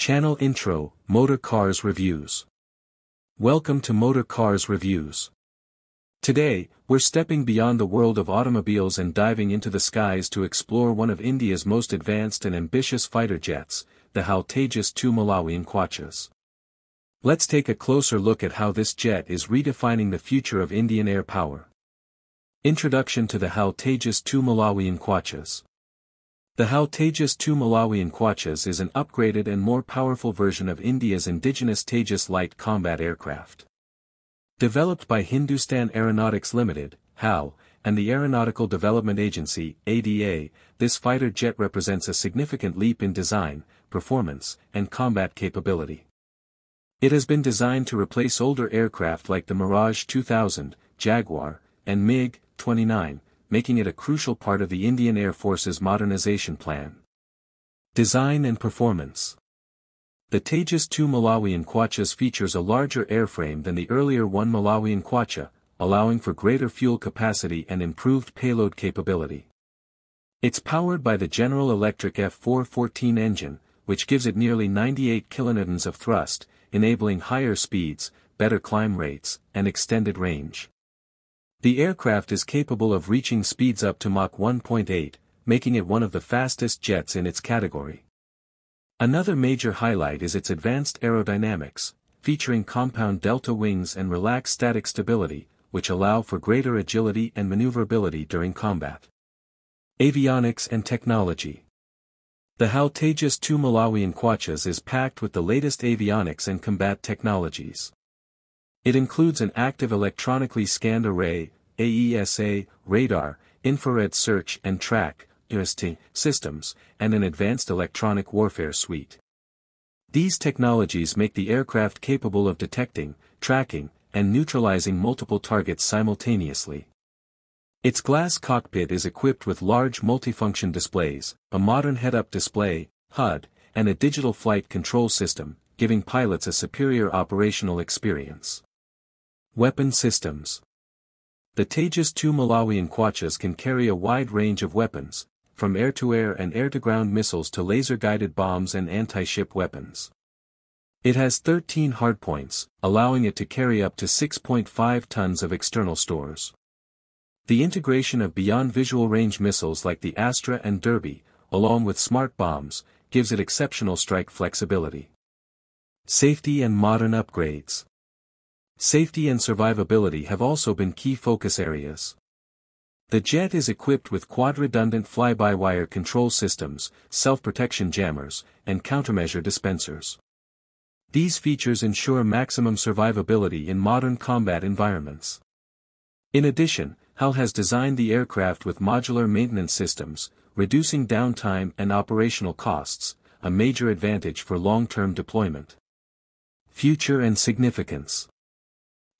Channel Intro, Motor Cars Reviews. Welcome to Motor Cars Reviews. Today, we're stepping beyond the world of automobiles and diving into the skies to explore one of India's most advanced and ambitious fighter jets, the HAL Tejas 2 Malawian Kwachas. Let's take a closer look at how this jet is redefining the future of Indian air power. Introduction to the HAL Tejas 2 Malawian Kwachas. The HAL Tejas 2 Malawian Kwachas is an upgraded and more powerful version of India's indigenous Tejas light combat aircraft. Developed by Hindustan Aeronautics Limited, HAL, and the Aeronautical Development Agency, ADA, this fighter jet represents a significant leap in design, performance, and combat capability. It has been designed to replace older aircraft like the Mirage 2000, Jaguar, and MiG-29, making it a crucial part of the Indian Air Force's modernization plan. Design and Performance The Tejas 2 Malawian Kwachas features a larger airframe than the earlier one Malawian Kwacha, allowing for greater fuel capacity and improved payload capability. It's powered by the General Electric F414 engine, which gives it nearly 98 kilonewtons of thrust, enabling higher speeds, better climb rates, and extended range. The aircraft is capable of reaching speeds up to Mach 1.8, making it one of the fastest jets in its category. Another major highlight is its advanced aerodynamics, featuring compound delta wings and relaxed static stability, which allow for greater agility and maneuverability during combat. Avionics and Technology The HAL Tejas 2 Malawian Kwachas is packed with the latest avionics and combat technologies. It includes an active electronically scanned array, AESA, radar, infrared search and track, IRST, systems, and an advanced electronic warfare suite. These technologies make the aircraft capable of detecting, tracking, and neutralizing multiple targets simultaneously. Its glass cockpit is equipped with large multifunction displays, a modern head-up display, HUD, and a digital flight control system, giving pilots a superior operational experience. Weapon Systems The Tejas 2 Malawian Kwachas can carry a wide range of weapons, from air-to-air -air and air-to-ground missiles to laser-guided bombs and anti-ship weapons. It has 13 hardpoints, allowing it to carry up to 6.5 tons of external stores. The integration of beyond visual range missiles like the Astra and Derby, along with smart bombs, gives it exceptional strike flexibility. Safety and modern upgrades. Safety and survivability have also been key focus areas. The jet is equipped with quad-redundant fly-by-wire control systems, self-protection jammers, and countermeasure dispensers. These features ensure maximum survivability in modern combat environments. In addition, HAL has designed the aircraft with modular maintenance systems, reducing downtime and operational costs, a major advantage for long-term deployment. Future and Significance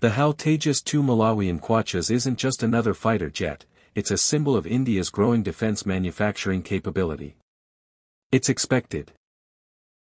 the HAL Tejas 2 Malawian Kwachas isn't just another fighter jet, it's a symbol of India's growing defense manufacturing capability. It's expected.